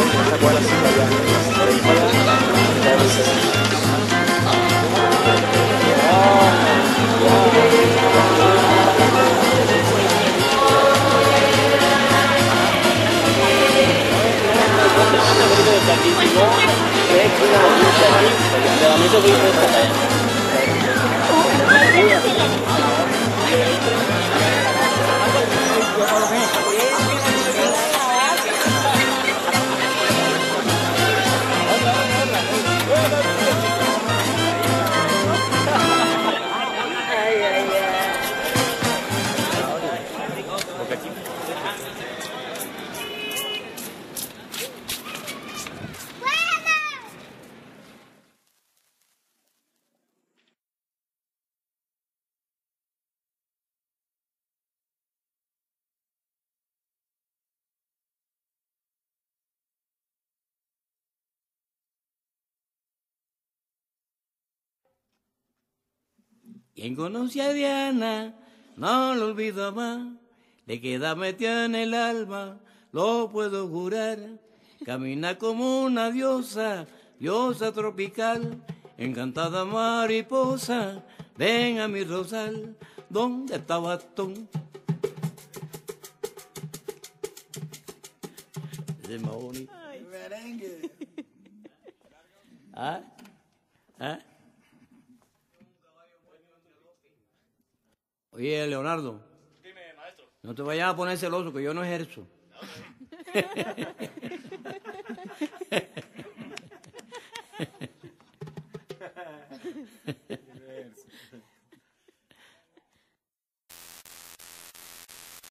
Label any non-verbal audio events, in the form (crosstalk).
esa cuadra así allá. Por ahí para allá. Quien conoce a Diana no lo olvida más, le queda metida en el alma, lo puedo jurar. Camina como una diosa, diosa tropical, encantada mariposa, ven a mi rosal, ¿dónde estabas tú? Ese es más bonito. Merengue. ¿Ah? ¿Ah? Oye, Leonardo. Dime, maestro. No te vayas a poner celoso, que yo no ejerzo. (laughs) (laughs) (laughs)